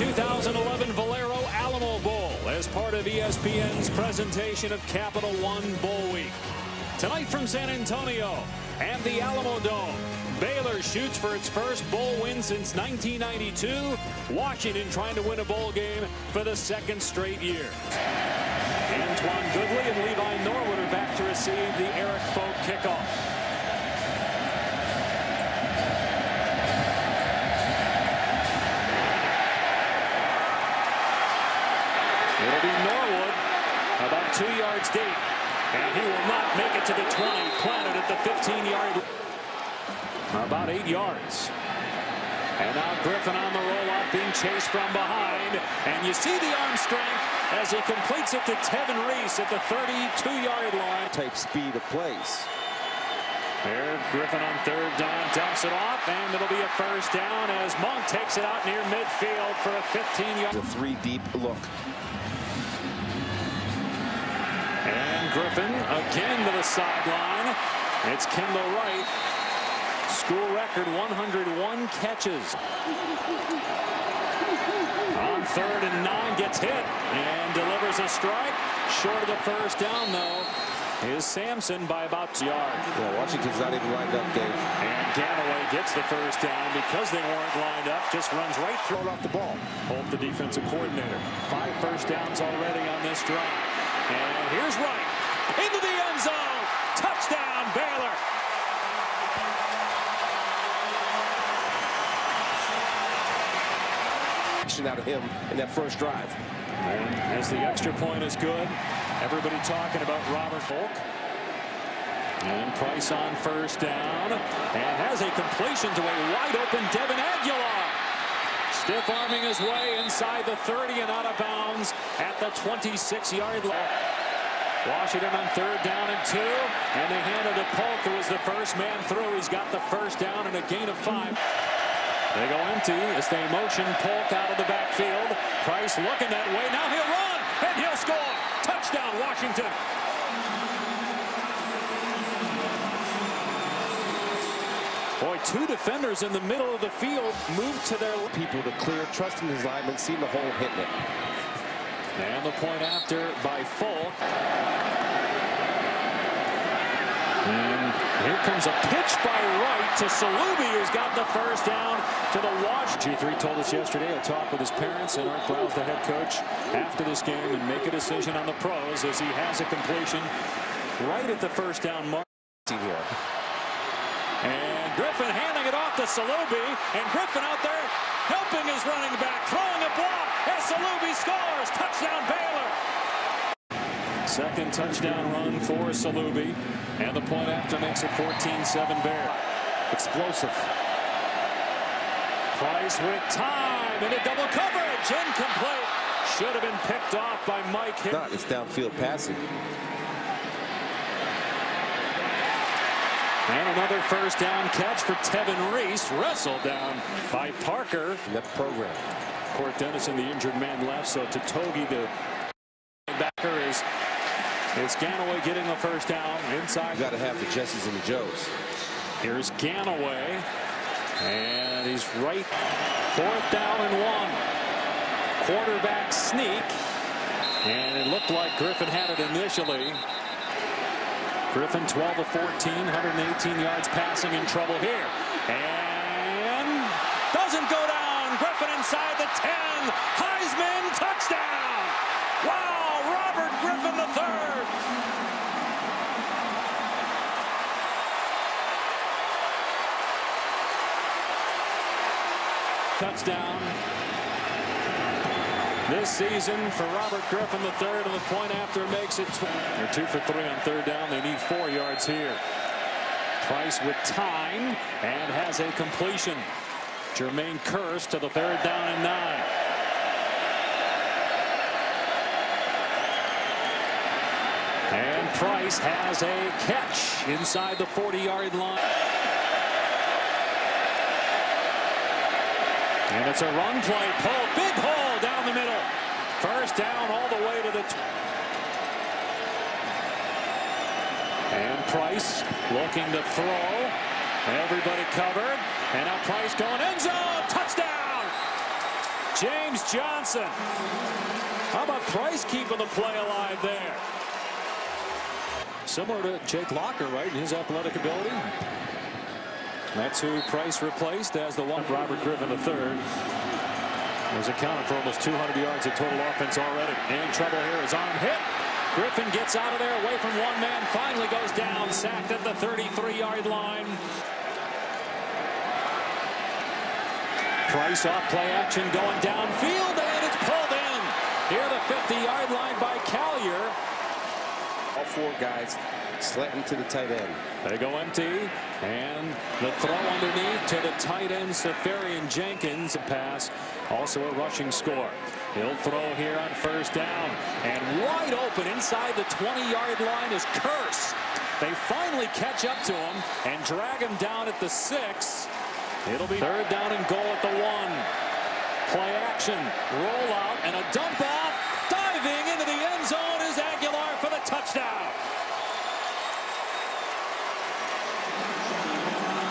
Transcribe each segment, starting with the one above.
2011 Valero Alamo Bowl as part of ESPN's presentation of Capital One Bowl Week. Tonight from San Antonio and the Alamodome. Baylor shoots for its first bowl win since 1992. Washington trying to win a bowl game for the second straight year. Antwan Goodley and Levi Norwood are back to receive the Erik Folk kickoff. It'll be Norwood about two yards deep. And he will not make it to the 20. Planted at the 15-yard line. About eight yards. And now Griffin on the roll-off being chased from behind. And you see the arm strength as he completes it to Tevin Reese at the 32-yard line. Type speed of place. There, Griffin on third down, dumps it off, and it'll be a first down as Monk takes it out near midfield for a 15-yard. The three deep look. Griffin again to the sideline. It's Kendall Wright. School record 101 catches. On third and nine gets hit and delivers a strike. Short of the first down though is Sampson by about two yards. Yeah, Washington's not even lined up, Dave. And Ganaway gets the first down because they weren't lined up. Just runs right through off the ball. Holt, the defensive coordinator. Five first downs already on this drive. And here's Wright into the end zone. Touchdown, Baylor. Action Out of him in that first drive. And as the extra point is good, everybody talking about Robert Folk. And Price on first down and has a completion to a wide open Devin Aguilar. Stiff arming his way inside the 30 and out of bounds at the 26 yard line. Washington on third down and two. And they hand it to Polk, who is the first man through. He's got the first down and a gain of five. They go empty as they motion Polk out of the backfield. Price looking that way. Now he'll run and he'll score. Touchdown, Washington. Boy, two defenders in the middle of the field move to their people to clear, trusting his lineman, seeing the hole, hitting it. And the point after by Folk. And here comes a pitch by Wright to Salubi, who's got the first down to the wash. G3 told us yesterday he'll talk with his parents and Art Briles, the head coach, after this game and make a decision on the pros as he has a completion right at the first down mark. Here. And Griffin handing it off to Salubi, and Griffin out there helping his running back, throwing a block as Salubi scores. Touchdown Baylor. Second touchdown run for Salubi. And the point after makes it 14-7 Bear. Explosive. Price with time into double coverage. Incomplete. Should have been picked off by Mike Hill. Not, it's downfield passing. And another first down catch for Tevin Reese. Wrestled down by Parker. In that program. Cort Dennison, the injured man left. So Totogi, the is Ganaway getting the first down inside. You got to have the Jessies and the Joes. Here's Ganaway. And he's right. Fourth down and one. Quarterback sneak. And it looked like Griffin had it initially. Griffin 12 of 14, 118 yards passing in trouble here. And doesn't go down. Griffin inside the 10. Heisman touchdown. Wow, Robert Griffin III. Touchdown this season for Robert Griffin III and the point after makes it they're two for three on third down. They need four yards here. Price with time and has a completion. Jermaine Kearse to the third down and nine. And Price has a catch inside the 40-yard line and it's a run play Paul big hole down the middle First down all the way to the. And Price looking to throw. Everybody covered. And now Price going end zone. Touchdown. James Johnson. How about Price keeping the play alive there? Similar to Jake Locker, right, in his athletic ability. That's who Price replaced as the one Robert Griffin III. Was accounted for almost 200 yards of total offense already. In trouble here is arm hit. Griffin gets out of there away from one man. Finally goes down. Sacked at the 33-yard line. Price off play action going downfield and it's pulled in. Here the 50-yard line by Collier. All four guys slanting to the tight end. They go empty and the throw underneath to the tight end Seferian Jenkins. A pass also a rushing score. He'll throw here on first down and wide open inside the 20-yard line is Kearse. They finally catch up to him and drag him down at the six. It'll be third down and goal at the one. Play action, roll out, and a dump off. Diving into the end zone is Aguilar for the touchdown.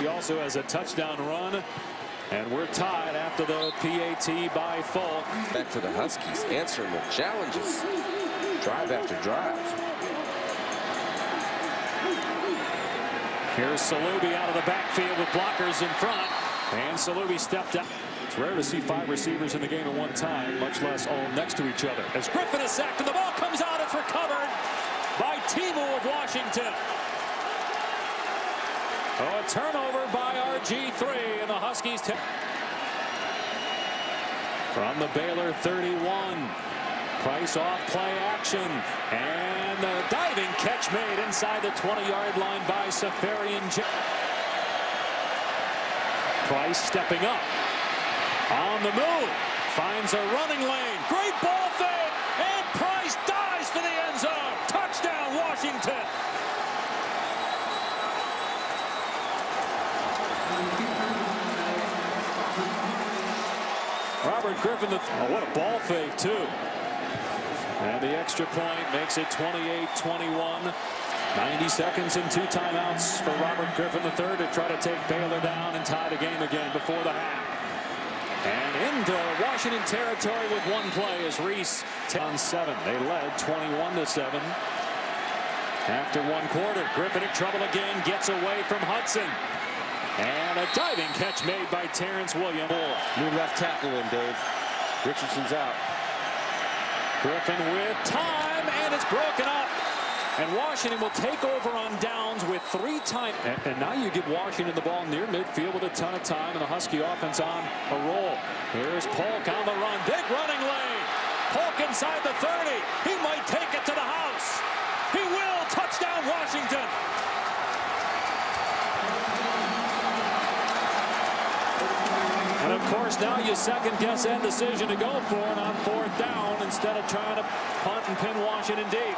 He also has a touchdown run. And we're tied after the PAT by Folk. Back to the Huskies, answering the challenges. Drive after drive. Here's Salubi out of the backfield with blockers in front. And Salubi stepped up. It's rare to see five receivers in the game at one time, much less all next to each other. As Griffin is sacked and the ball comes out, it's recovered Ta'amu of Washington. Oh, a turnover by RG3 and the Huskies. From the Baylor 31. Price off play action. And the diving catch made inside the 20-yard line by Seferian. Price stepping up. On the move. Finds a running lane. Great ball fake. And Price dives for the end zone. Touchdown, Washington. The oh, what a ball fake, too. And the extra point makes it 28-21. 90 seconds and two timeouts for Robert Griffin III to try to take Baylor down and tie the game again before the half. And into Washington territory with one play as Reese on seven. They led 21 to 7. After one quarter, Griffin in trouble again, gets away from Hudson. And a diving catch made by Terrance Williams. New left tackle in, Dave. Richardson's out. Griffin with time, and it's broken up. And Washington will take over on downs with three times. And, and, now you give Washington the ball near midfield with a ton of time, and the Husky offense on a roll. Here's Polk on the run. Big running lane. Polk inside the 30. He might take it to the house. He will. Touchdown, Washington. And of course, now you second guess that decision to go for it on fourth down instead of trying to punt and pin Washington deep.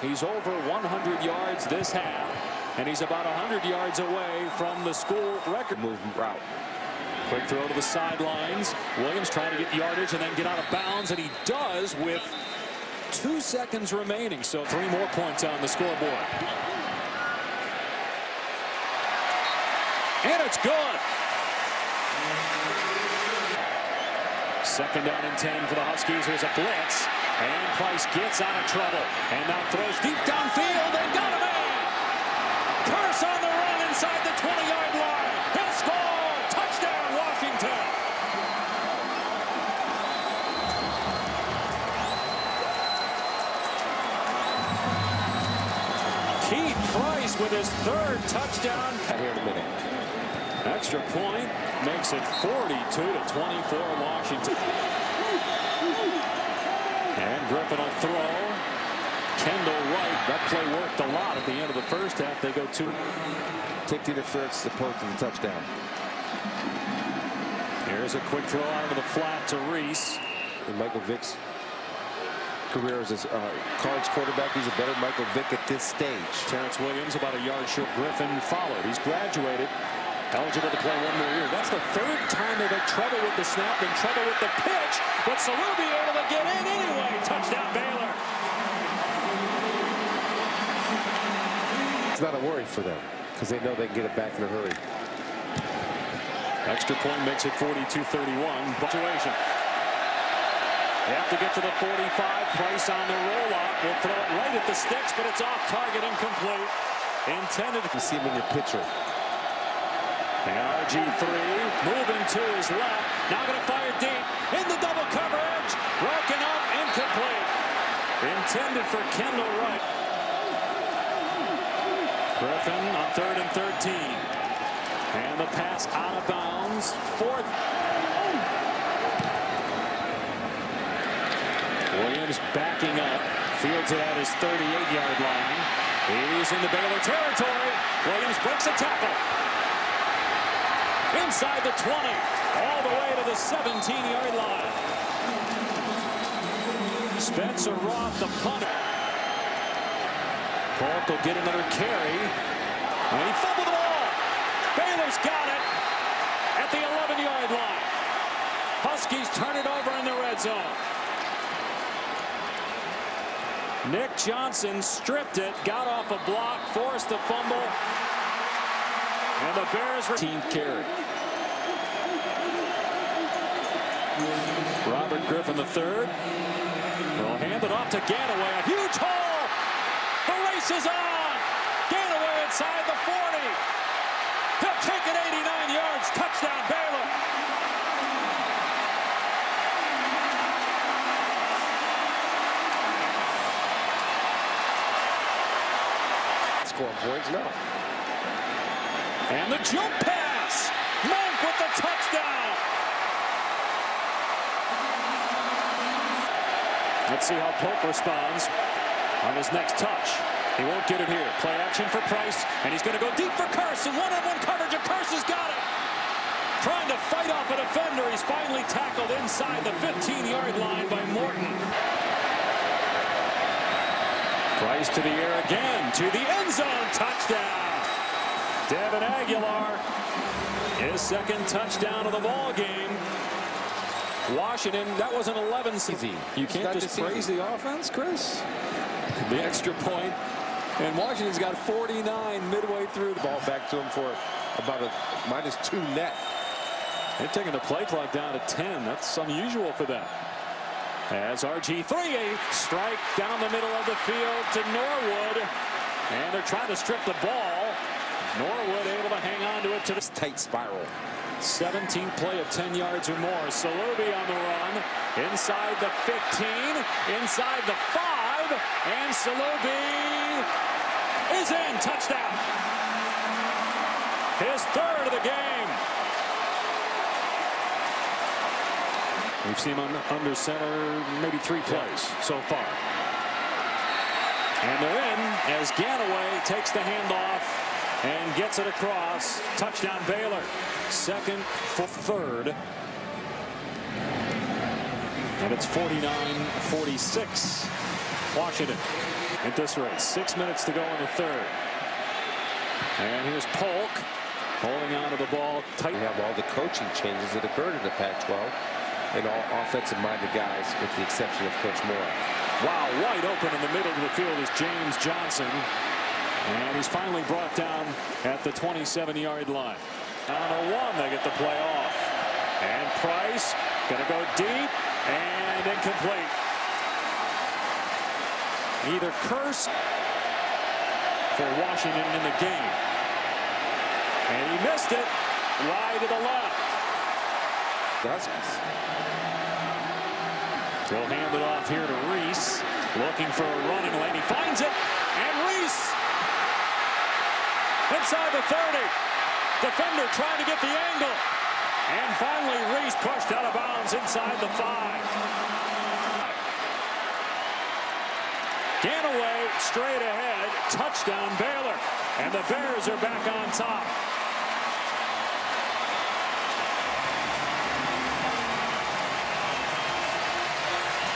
He's over 100 yards this half, and he's about 100 yards away from the school record movement route. Quick throw to the sidelines. Williams trying to get yardage and then get out of bounds, and he does with two seconds remaining. So three more points on the scoreboard. And it's good. Second down and 10 for the Huskies. Here's a blitz. And Price gets out of trouble. And now throws deep downfield and got a man. Kearse on the run inside the 20-yard line. He'll score. Touchdown, Washington. Keith Price with his third touchdown. Here in a minute. Extra point makes it 42 to 24 Washington. And Griffin will throw. Kendall Wright. That play worked a lot at the end of the first half. They go two. Take the interference as opposed to the touchdown. Here's a quick throw out of the flat to Reese. And Michael Vick's career as a uh, college quarterback. He's a better Michael Vick at this stage. Terrance Williams about a yard short. Griffin followed. He's graduated. Eligible to play one more year. That's the third time they've had trouble with the snap and trouble with the pitch. But Salubi able to get in anyway. Touchdown Baylor. It's not a worry for them because they know they can get it back in a hurry. Extra point makes it 42-31. Situation. They have to get to the 45. Price on the rollout. Will throw it right at the sticks, but it's off target, incomplete. Intended to see him in your picture. And RG3 moving to his left. Now going to fire deep in the double coverage. Broken up, incomplete. Intended for Kendall Wright. Griffin on third and 13. And the pass out of bounds. Fourth. Williams backing up. Fields it at his 38-yard line. He's in the Baylor territory. Williams breaks a tackle. Inside the 20. All the way to the 17-yard line. Spencer Roth, the punter. Polk will get another carry. And he fumbled the ball. Baylor's got it at the 11-yard line. Huskies turn it over in the red zone. Nick Johnson stripped it, got off a block, forced a fumble. And the Bears were team carry. Robert Griffin III will hand it off to Ganaway. A huge hole. The race is on. Ganaway inside the 40. He'll take it 89 yards. Touchdown Baylor. Scoring points, no. And the jump pass. Monk with the touchdown. Let's see how Pope responds on his next touch. He won't get it here. Play action for Price, and he's going to go deep for. And one-on-one coverage, and has got it. Trying to fight off a defender. He's finally tackled inside the 15-yard line by Morton. Price to the air again, to the end zone. Touchdown. Devin Aguilar, his second touchdown of the ball game. Washington, that was an 11 season. You can't just praise the offense, Chris. The extra point, and Washington's got 49 midway through. The ball back to him for about a minus two net. They're taking the play clock down to 10. That's unusual for them. As RG3 a strike down the middle of the field to Norwood. And they're trying to strip the ball. Norwood able to hang on to it to this tight spiral. 17 play of 10 yards or more. Salubi on the run. Inside the 15. Inside the 5. And Salubi is in. Touchdown. His third of the game. We've seen him under center maybe three plays so far. And they're in as Ganaway takes the handoff and gets it across. Touchdown Baylor. Second for third. And it's 49-46. Washington at this race. Six minutes to go in the third. And here's Polk holding on to the ball tight. We have all the coaching changes that occurred in the Pac-12 and all offensive-minded guys with the exception of Coach Moore. Wow, wide open in the middle of the field is James Johnson. And he's finally brought down at the 27-yard line. On a one, they get the play off. And Price going to go deep and incomplete. Either curse for Washington in the game. And he missed it wide to the left. Huskies. He'll hand it off here to Reese. Looking for a running lane. He finds it. And Reese inside the 30. Defender trying to get the angle. And finally Reese pushed out of bounds inside the 5. Ganaway straight ahead. Touchdown Baylor. And the Bears are back on top.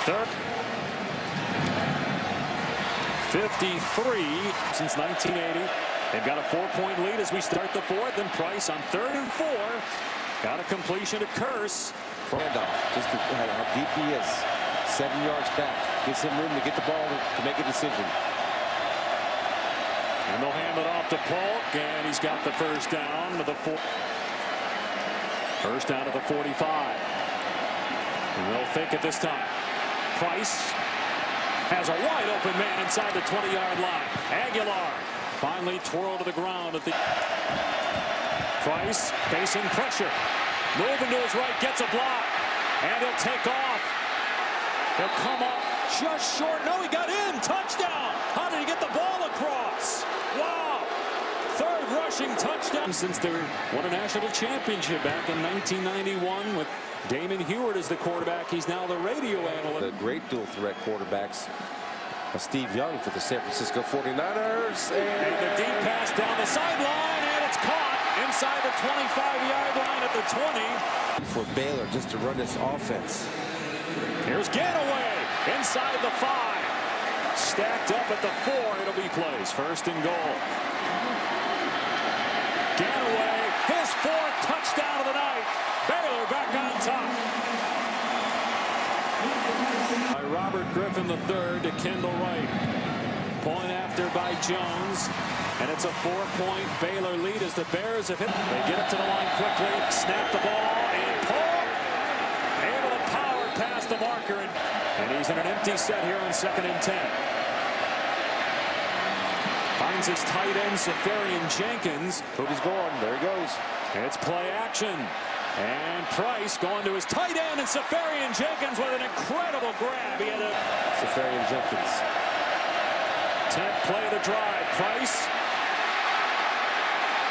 Third. 53 since 1980. They've got a four-point lead as we start the fourth. And Price on third and four. Got a completion to Kearse. Randolph, just how deep he is. Seven yards back. Gives him room to get the ball to make a decision. And they'll hand it off to Polk, and he's got the first down to the four. First down to the 45. And they'll think it this time. Price has a wide open man inside the 20-yard line. Aguilar finally twirled to the ground at the Price facing pressure. Moving to his right, gets a block. And he'll take off. He'll come up just short. No, he got in. Touchdown. How did he get the ball across? Wow. Third rushing touchdown since they won a national championship back in 1991 with Damon Huard as the quarterback. He's now the radio analyst. The great dual threat quarterbacks. Steve Young for the San Francisco 49ers. And, the deep pass down the sideline, and it's caught inside the 25-yard line at the 20. For Baylor just to run this offense. Here's Ganaway inside the five. Stacked up at the four. It'll be plays. First and goal. Ganaway, his fourth touchdown of the night. Baylor back on top. By Robert Griffin III to Kendall Wright. Point after by Jones. And it's a four-point Baylor lead as the Bears have hit. They get it to the line quickly, snap the ball, and Paul able to power past the marker. And, and he's in an empty set here on second and ten. Finds his tight end, Seferian Jenkins. Cody's going. There he goes. It's play action. And Price going to his tight end, and Seferian Jenkins with an incredible grab. He had a Seferian Jenkins. Tenth play of the drive. Price.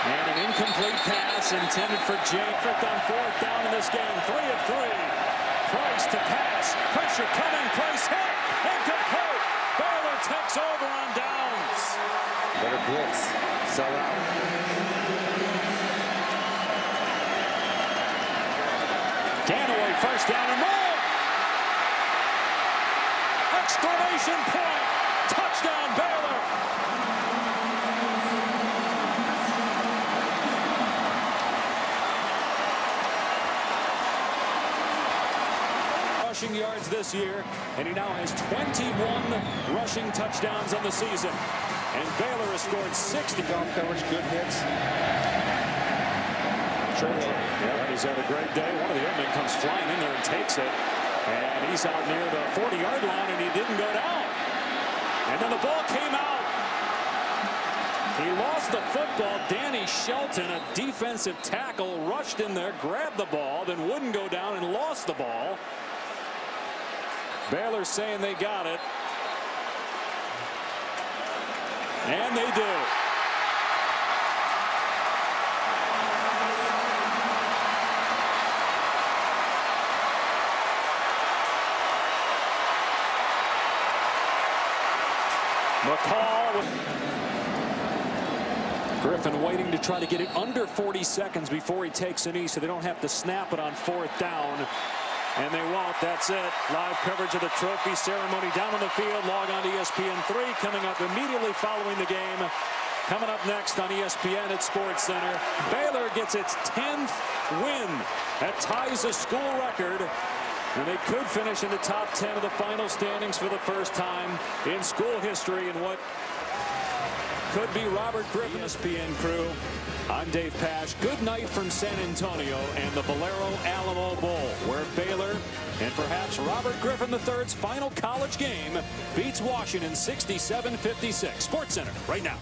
And an incomplete pass intended for Jenkins on fourth down in this game. Three of three. Price to pass. Pressure coming. Price hit. Incomplete. Baylor takes over on downs. Better blitz. Sell out. Ganaway first down and more. Exclamation point. Touchdown Baylor. Rushing yards this year, and he now has 21 rushing touchdowns on the season. And Baylor has scored 60 Golf coverage, good hits. He's had a great day. One of the men comes flying in there and takes it. And he's out near the 40-yard line, and he didn't go down. And then the ball came out. He lost the football. Danny Shelton, a defensive tackle, rushed in there, grabbed the ball, then wouldn't go down and lost the ball. Baylor saying they got it. And they do. McCall. Griffin waiting to try to get it under 40 seconds before he takes a knee so they don't have to snap it on fourth down. And they won't. That's it. Live coverage of the trophy ceremony down on the field. Log on to ESPN3 coming up immediately following the game. Coming up next on ESPN at SportsCenter. Baylor gets its 10th win. That ties a school record. And they could finish in the top 10 of the final standings for the first time in school history in what could be Robert Griffin. ESPN crew. I'm Dave Pasch. Good night from San Antonio and the Valero Alamo Bowl, where Baylor and perhaps Robert Griffin III's final college game beats Washington 67-56. SportsCenter right now.